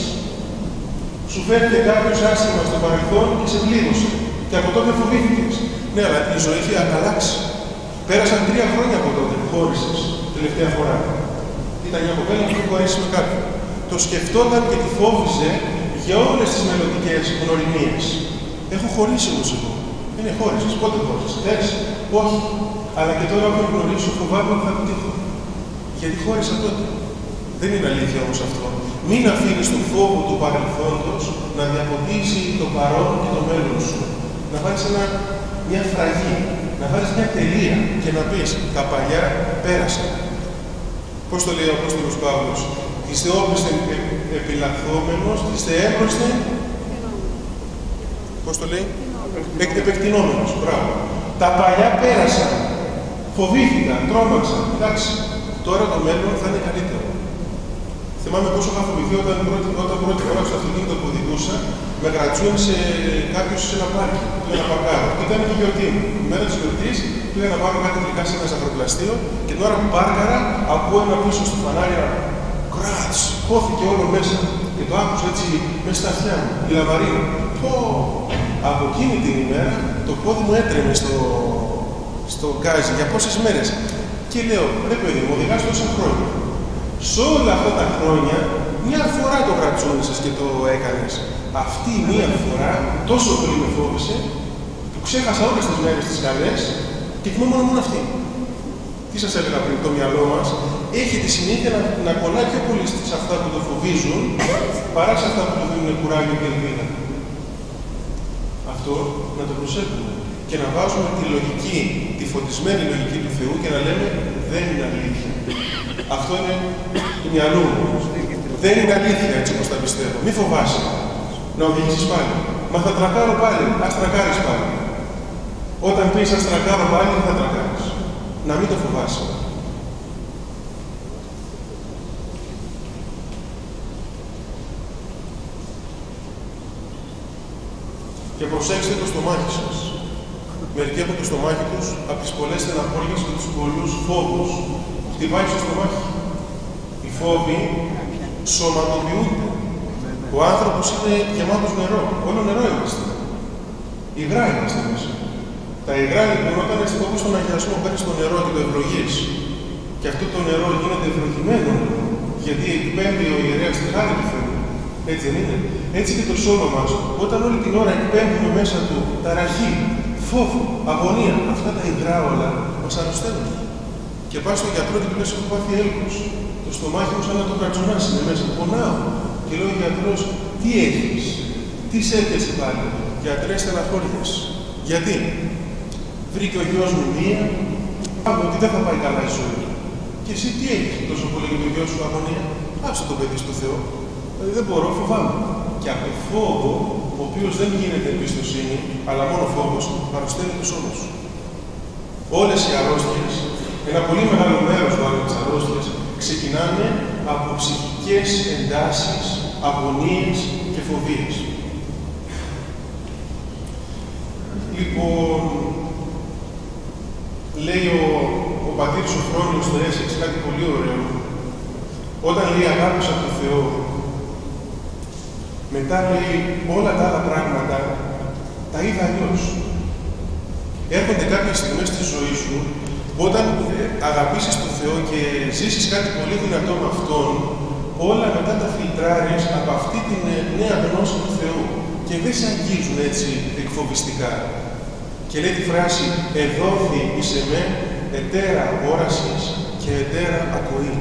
Σου φέρεται κάποιος άσχημα στο παρελθόν και σε πλήρωσε. Και από τότε φοβήθηκες. Ναι, αλλά η ζωή έχει αλλάξει. Πέρασαν τρία χρόνια από τότε που χώρισες τελευταία φορά. Ήταν μια κοπέλα που είχε χωρίσει με κάποιον. Το σκεφτόταν και τη φόβησε για όλες τις μελλοντικές γνωριμίες. Έχω χωρίσει όμως εγώ. Είναι χώρισες. Πότε χώρισες. Πέρσι. Όχι. Αλλά και τώρα που γνωρίσω φοβάμαι ότι θα αποτύχω. Γιατί χώρισα τότε. Δεν είναι αλήθεια όμως αυτό. Μην αφήνεις τον φόβο του παρελθόντος να διαποτίσει το παρόν και το μέλλον σου. Να βάλεις μια φραγή, να βάλεις μια τελεία και να πεις τα παλιά πέρασαν. Πώς το λέει ο Απόστολος Παύλος, Τις όπισθεν επιλαχθόμενος, τις έμπροσθεν, πώς το λέει, επεκτηνόμενος, μπράβο. Τα παλιά πέρασαν, φοβήθηκαν, τρόμαξαν, εντάξει, τώρα το μέλλον θα είναι καλύτερο. Θυμάμαι πόσο είχα φοβηθεί όταν πρώτη, όταν πρώτη φορά στο αυτοκίνητο που οδηγούσα, με κρατσούν σε κάποιος σε ένα πάρκι, πήγα να παρκάρω. Ήταν και η γιορτή μου. Η μέρα της γιορτής πήγα να πάρω κάτι γλυκά σε ένα ζαχαροπλαστείο και την ώρα που πάρκαρα, ακούω ένα πίσω στο φανάρι κράτ, χώθηκε όλο μέσα. Και το άκουσα έτσι μέσα στα αυτιά μου, η λαβαρίνα. Πω, από εκείνη την ημέρα το πόδι μου έτρεμε στο, στο γκάζι για πόσες μέρες. Και λέω, ρε παιδί μου, οδηγάς τόσα χρόνια. Σε όλα αυτά τα χρόνια, μια φορά το κρατσούνισες και το έκανες. Αυτή η μία φορά, τόσο πολύ με φόβησε, που ξέχασα όλες τις μέρες τις καλές και θυμόμουν μόνο αυτή. Τι σας έλεγα πριν, το μυαλό μας έχει τη συνήθεια να, να κολλάει πιο πολύ σε αυτά που το φοβίζουν, παρά σε αυτά που του δίνουν κουράγιο και ελπίδα. Αυτό να το προσέχουμε και να βάζουμε τη λογική, τη φωτισμένη λογική του Θεού και να λέμε δεν είναι αλήθεια. Αυτό είναι το μυαλό μου. Δεν είναι αλήθεια έτσι όπως τα πιστεύω. Μη φοβάσαι να οδηγήσεις πάλι. Μα θα τρακάρω πάλι. Ας τρακάρεις πάλι. Όταν πεις ας τρακάρω πάλι, θα τρακάρεις. Να μην το φοβάσαι. Και προσέξτε το στομάχι σας. Μερικοί από το στομάχι τους, από τις πολλές στεναχώριες και τους πολλούς φόβους, χτυπάει στο στομάχι. Οι φόβοι σωματοποιούνται. Ο άνθρωπος είναι γεμάτος νερό. Όλο νερό είμαστε. Υγρά είμαστε μέσα. Τα υγρά λοιπόν όταν έτσι όπως στον αγιασμό παίρνεις το νερό και το ευλογείς και αυτό το νερό γίνεται ευλογημένο γιατί εκπέμπει ο ιερέας τη χάρη του Θεού. Έτσι δεν είναι. Έτσι και το σώμα μας, όταν όλη την ώρα εκπέμπουμε μέσα του ταραχή, φόβο, αγωνία, αυτά τα υγρά όλα μας αρρωσταίνουν. Και πάω στον γιατρό και του λες, έχω πάθει έλκος. Το στομάχι μου σαν να το κατσονάσει είναι μέσα. Πονάω. Και λέω ο γιατρός, τι έχεις, τι σε έπιασε πάλι; Γιατρέ στεναχώριες. Γιατί; Βρήκε ο γιος μου μία, πάμε ότι δεν θα πάει καλά η ζωή του. Και εσύ τι έχεις; Τόσο πολύ για το γιος σου αγωνία. Άψε το παιδί στο Θεό. Δηλαδή δεν μπορώ, φοβάμαι. Και από φόβο, ο οποίος δεν γίνεται εμπιστοσύνη, αλλά μόνο φόβος, αρρωσταίνει το σώμα σου. Όλες οι αρρώστιες, ένα πολύ μεγάλο μέρος μάλλον της αρρώστιας, ξεκινάνε από ψυχικές εντάσεις, αγωνίες και φοβίες. Λοιπόν, λέει ο, ο πατήρ Σοφρόνιος στο Έσεξ κάτι πολύ ωραίο. Όταν λέει αγάπησα τον Θεό, μετά λέει όλα τα άλλα πράγματα τα είδα αλλιώς. Έρχονται κάποιες στιγμές στη ζωής σου όταν ε, αγαπήσεις τον Θεό και ζήσεις κάτι πολύ δυνατό με Αυτόν, όλα μετά τα φιλτράρεις από αυτή τη ε, νέα γνώση του Θεού και δεν σε αγγίζουν έτσι εκφοβιστικά. Και λέει τη φράση «Εδόθη εις με ετέρα όρασης και ετέρα ακοή».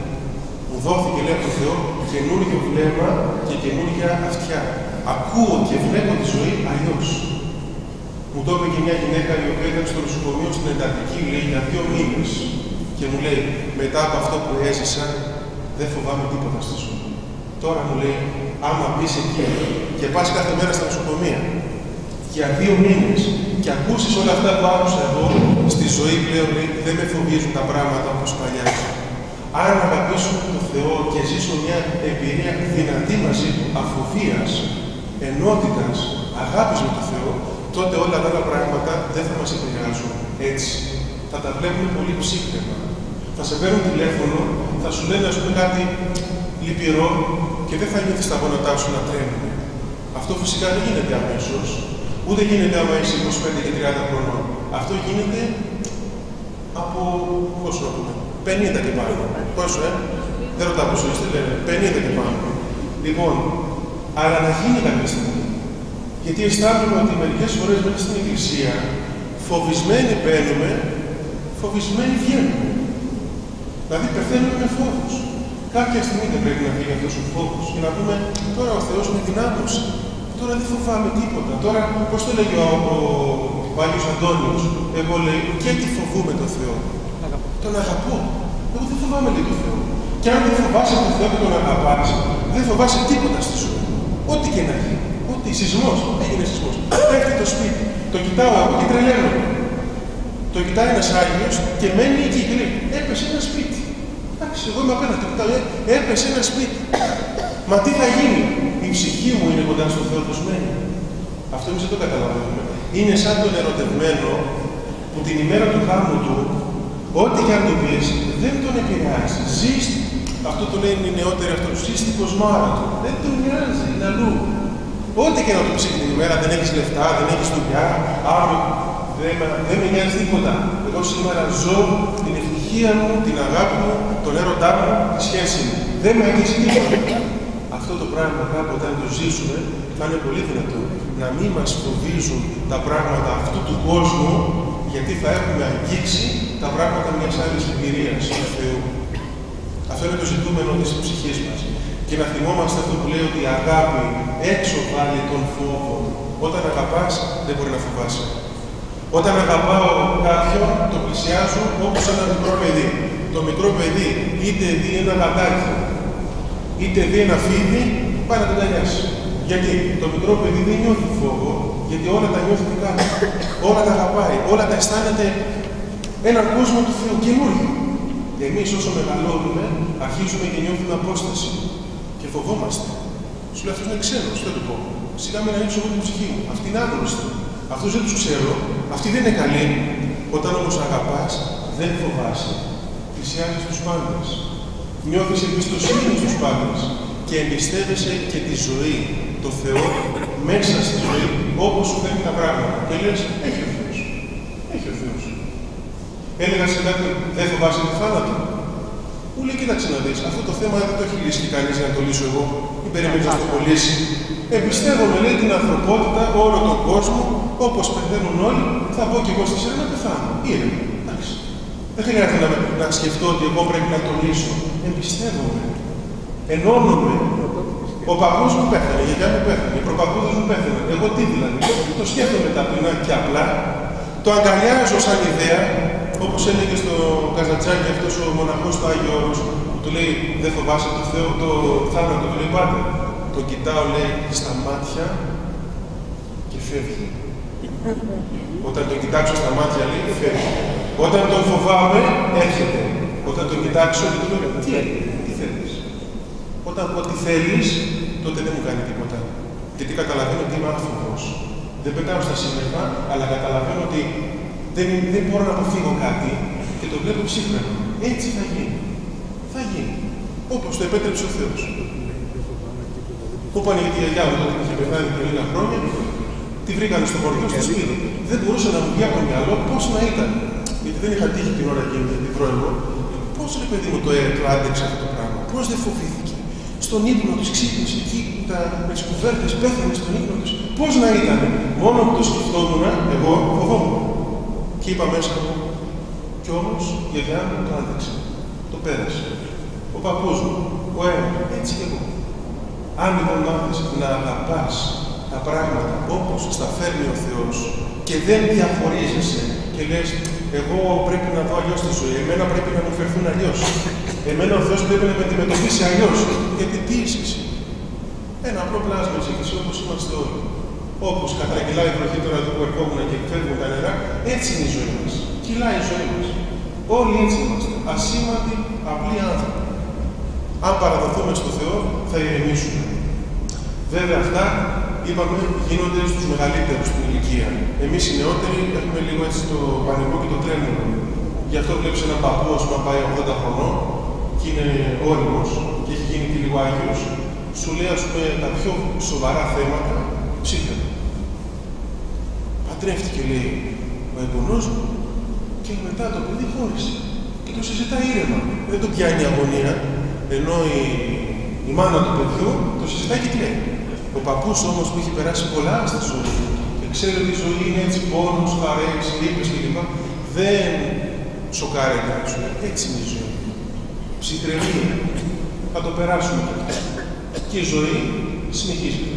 Μου δόθηκε, λέει από τον Θεό, καινούργιο βλέμμα και καινούργια αυτιά. Ακούω και βλέπω τη ζωή αλλιώς. Μου το είπε και μια γυναίκα η οποία ήταν στο νοσοκομείο στην εντατική, λέει, για δύο μήνες. Και μου λέει, μετά από αυτό που έζησα, δεν φοβάμαι τίποτα στη ζωή. Τώρα μου λέει, άμα μπει εκεί και πας κάθε μέρα στα νοσοκομεία για δύο μήνες και ακούσεις όλα αυτά που άκουσα εγώ, στη ζωή πλέον λέει, δεν με φοβίζουν τα πράγματα όπως παλιά. Αν αγαπήσω τον Θεό και ζήσω μια εμπειρία δυνατή μαζί του, αφοβίας, ενότητας, αγάπης με τον Θεό, τότε όλα τα άλλα πράγματα δεν θα μας επηρεάζουν έτσι. Θα τα βλέπουμε πολύ ψύχτεμα. Θα σε παίρνουν τηλέφωνο, θα σου λένε ας πούμε κάτι λυπηρό και δεν θα νιώθεις τα γόνατά σου να τρέμουν. Αυτό φυσικά δεν γίνεται αμέσως. Ούτε γίνεται άμα είσαι 25 και 30 χρονών. Αυτό γίνεται από, πόσο να πούμε, 50 και πάνω. Πόσο, ε; Δεν ρωτάω πόσο είστε, λένε. 50 και πάνω. Λοιπόν, αλλά να γίνει κάποια στιγμή. Γιατί αισθάνομαι ότι μερικές φορές μέσα στην Εκκλησία φοβισμένοι μπαίνουμε, φοβισμένοι βγαίνουμε. Δηλαδή πεθαίνουμε με φόβους. Κάποια στιγμή δεν πρέπει να φύγει αυτός ο φόβος και να πούμε τώρα ο Θεός με δυνάμωσε. Τώρα δεν φοβάμαι τίποτα. Τώρα, πώς το λέγει ο, ο, ο Άγιος Αντώνιος, εγώ λέει και τι φοβούμαι τον Θεό. Τον αγαπώ. Εγώ δεν φοβάμαι λέει τον Θεό. Και αν δεν φοβάσαι τον Θεό και τον αγαπάς, δεν φοβάσαι τίποτα στη ζωή. Ό,τι και να γίνει. Ό,τι σεισμός, έγινε σεισμός. Έρχεται το σπίτι. Το κοιτάω εγώ και τρελαίνω. Το κοιτάει ένας Άγιος και μένει εκεί και λέει, έπεσε ένα σπίτι. Εντάξει, εγώ είμαι απέναντι, κοιτάω, «Ε, έπεσε ένα σπίτι. Μα τι θα γίνει, η ψυχή μου είναι κοντά στο Θεό μένει. Αυτό εμείς δεν το καταλαβαίνουμε. Είναι σαν τον ερωτευμένο που την ημέρα του γάμου του, ό,τι και αν το πεις, δεν τον επηρεάζει. Ζεις, αυτό το λένε οι νεότεροι αυτό, ζει στην κοσμάρα του. Δεν τον νοιάζει, είναι αλλού. Ό,τι και να το πεις την ημέρα, δεν έχεις λεφτά, δεν έχεις δουλειά, αύριο δεν, δεν με νοιάζει τίποτα. Εγώ σήμερα ζω την ευτυχία μου, την αγάπη μου, τον έρωτά μου, τη σχέση μου. Δεν με αγγίζει τίποτα. Αυτό το πράγμα κάπου όταν το ζήσουμε θα είναι πολύ δυνατό. Να μην μας φοβίζουν τα πράγματα αυτού του κόσμου, γιατί θα έχουμε αγγίξει τα πράγματα μιας άλλης εμπειρίας του Θεού. Αυτό είναι το ζητούμενο της ψυχής μας. Και να θυμόμαστε αυτό που λέει ότι η αγάπη έξω βάλει τον φόβο. Όταν αγαπάς, δεν μπορεί να φοβάσαι. Όταν αγαπάω κάποιον, το πλησιάζω όπως ένα μικρό παιδί. Το μικρό παιδί είτε δει ένα γατάκι, είτε δει ένα φίδι, πάει να τον ταιριάσει. Γιατί το μικρό παιδί δεν νιώθει φόβο, γιατί όλα τα νιώθει δικά Όλα τα αγαπάει, όλα τα αισθάνεται έναν κόσμο του Θεού καινούργιο. Εμείς όσο μεγαλώνουμε, αρχίζουμε και νιώθουμε απόσταση και φοβόμαστε. Σου λέει αυτός είναι ξένο, δεν το πω. Σιγά με να ανοίξω εγώ την ψυχή μου. Αυτή είναι άγνωστη. Αυτού δεν τους ξέρω. Αυτή δεν είναι καλή. Όταν όμως αγαπάς, δεν φοβάσαι. Πλησιάζεις τους πάντες. Νιώθεις εμπιστοσύνη στους πάντες. Και εμπιστεύεσαι και τη ζωή, το Θεό, μέσα στη ζωή, όπως σου φέρνει τα πράγματα. Και λες, έχει ο Θεός. Έχει ο Θεός. Έλεγα σε κάποιον, δεν φοβάσαι το θάνατο. Μου λέει, κοίταξε να δεις, αυτό το θέμα δεν το έχει λύσει κανείς για να το λύσω εγώ. Ή περιμένεις να το κολλήσει. Εμπιστεύομαι, λέει, την ανθρωπότητα, όλο τον κόσμο, όπως πεθαίνουν όλοι, θα πω και εγώ στη σειρά να πεθάνω. Είναι. Εντάξει. Δεν χρειάζεται να, να σκεφτώ ότι εγώ πρέπει να το λύσω. Εμπιστεύομαι. Ενώνομαι. Ο παππούς μου πέθανε, η γιαγιά μου πέθανε, οι προπαππούδες μου πέθανε. Εγώ τι δηλαδή. Το σκέφτομαι ταπεινά και απλά. Το αγκαλιάζω σαν ιδέα, όπως έλεγε στο Καζατσάκι αυτός ο μοναχός του Άγιο Όρος, που του λέει δεν φοβάσαι το Θεό, το θάνατο, του λέει πάντα. Το κοιτάω, λέει, στα μάτια και φεύγει. Όταν τον κοιτάξω στα μάτια, λέει, φεύγει. Όταν τον φοβάμαι, έρχεται. Όταν τον κοιτάξω, και του λέω, τι έγινε, τι θέλεις. Όταν πω τι θέλεις, τότε δεν μου κάνει τίποτα. Γιατί καταλαβαίνω ότι είμαι άνθρωπος. Δεν πετάω στα σύννεφα, αλλά καταλαβαίνω ότι δεν, δεν μπορώ να αποφύγω κάτι και το βλέπω ψύχρεμο. Έτσι θα γίνει. Θα γίνει. Όπως το επέτρεψε ο Θεός. Όπου η γιαγιά μου τότε είχε πεθάνει πριν λίγα χρόνια, τη βρήκαν στο χωριό στο σπίτι. Δεν μπορούσε να μου βγει από το μυαλό πώς να ήταν. Γιατί δεν είχα τύχει την ώρα εκείνη την βρω εγώ. Πώς ρε παιδί μου το, ε, το άντεξε αυτό το πράγμα. Πώς δεν φοβήθηκε. Στον ύπνο της ξύπνησε εκεί τα, με τις κουβέρτες, πέθανε στον ύπνο της. Πώς να ήταν. Μόνο που το σκεφτόμουν, εγώ φοβόμουν. Και είπα μέσα μου, κι όμως η γιαγιά μου το άντεξε. Το πέρασε. Ο παππούς μου, ο ένα, έτσι και εγώ. Αν λοιπόν μάθεις να αγαπάς τα πράγματα όπως στα φέρνει ο Θεός και δεν διαχωρίζεσαι και λες εγώ πρέπει να δω αλλιώς τη ζωή, εμένα πρέπει να μου φερθούν αλλιώς. Εμένα ο Θεός πρέπει να με αντιμετωπίσει αλλιώς. Γιατί τι είσαι εσύ. Ένα απλό πλάσμα είσαι όπως είμαστε όλοι. Όπως κατρακυλάει η βροχή τώρα που ερχόμουν και φεύγουν τα νερά, έτσι είναι η ζωή μας. Κυλάει η ζωή μας. Όλοι έτσι είμαστε. Ασήμαντοι, απλοί άνθρωποι. Αν παραδοθούμε στο Θεό, θα ηρεμήσουμε. Βέβαια αυτά, είπαμε, γίνονται στους μεγαλύτερους στην ηλικία. Εμείς οι νεότεροι έχουμε λίγο έτσι το πανικό και το τρένο. Γι' αυτό βλέπεις έναν παππού, ας πούμε, πάει 80 χρονών και είναι όριμος και έχει γίνει και λίγο Άγιος, σου λέει, ας πούμε, τα πιο σοβαρά θέματα ψύχρα. Παντρεύτηκε, λέει, ο εγγονός μου και μετά το παιδί χώρισε. Και το συζητάει ήρεμα. Δεν το πιάνει η αγωνία, ενώ η, η μάνα του παιδιού το συζητάει και λέει. Ο παππούς όμως που έχει περάσει πολλά στη ζωή και ξέρει ότι η ζωή είναι έτσι πόνο, χαρές, λύπες κλπ. Δεν σοκάρει να σου έτσι είναι η ζωή. Ψυχραιμία. Θα το περάσουμε. Και η ζωή συνεχίζει.